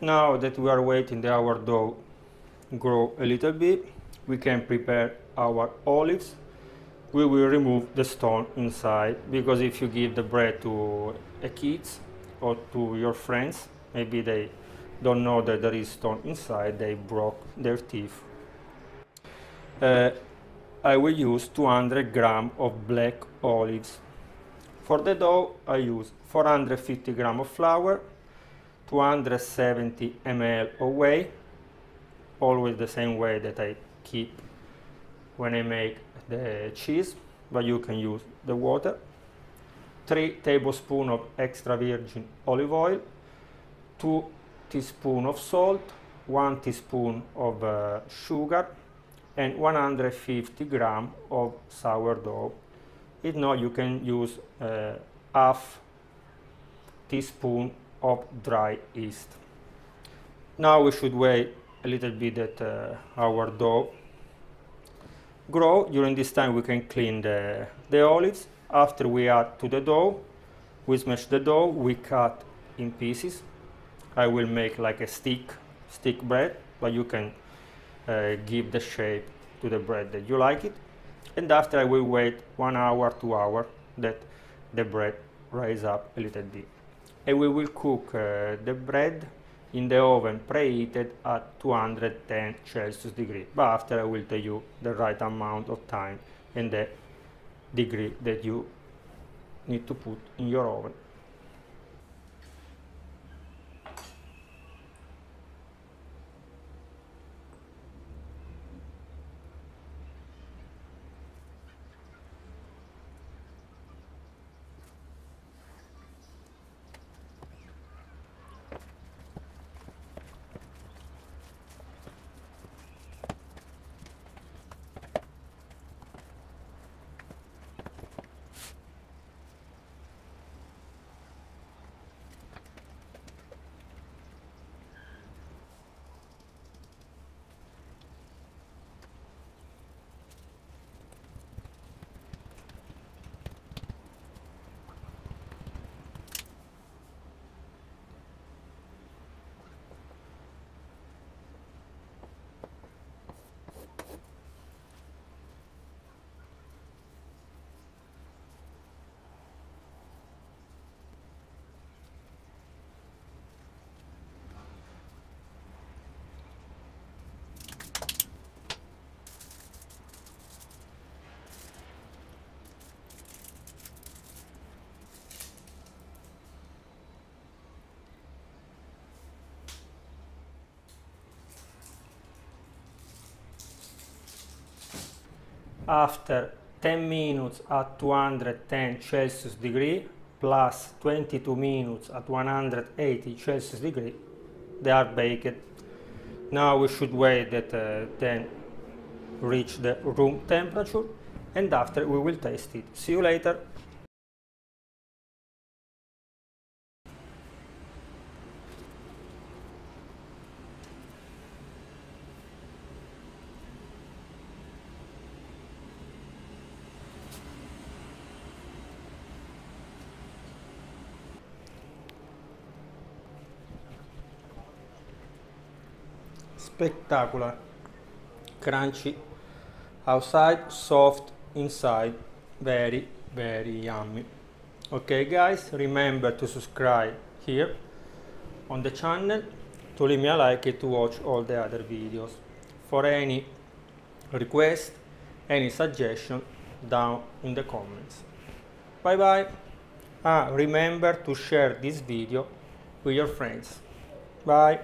now that we are waiting the our dough grow a little bit we can prepare our olives. We will remove the stone inside because if you give the bread to a kids or to your friends maybe they don't know that there is stone inside they broke their teeth. Uh, I will use 200 gram of black olives. For the dough I use 450 gram of flour 270 ml away always the same whey that I keep when I make the cheese, but you can use the water. 3 tablespoons of extra virgin olive oil, 2 teaspoons of salt, 1 teaspoon of uh, sugar, and 150 gram of sourdough. If not, you can use uh, half teaspoon of dry yeast. Now we should wait a little bit that uh, our dough grow. During this time we can clean the, the olives. After we add to the dough, we smash the dough, we cut in pieces. I will make like a stick, stick bread, but you can uh, give the shape to the bread that you like it. And after I will wait one hour, two hour that the bread rise up a little bit. And we will cook uh, the bread in the oven preheated at 210 Celsius degree. But after I will tell you the right amount of time and the degree that you need to put in your oven. After 10 minutes at 210 Celsius degree plus 22 minutes at 180 Celsius degree they are baked. Now we should wait that uh, then reach the room temperature and after we will taste it. See you later spectacular. Crunchy. Outside soft inside very very yummy. Okay guys remember to subscribe here on the channel to leave me a like and to watch all the other videos. For any request any suggestion down in the comments. Bye bye. Ah remember to share this video with your friends. Bye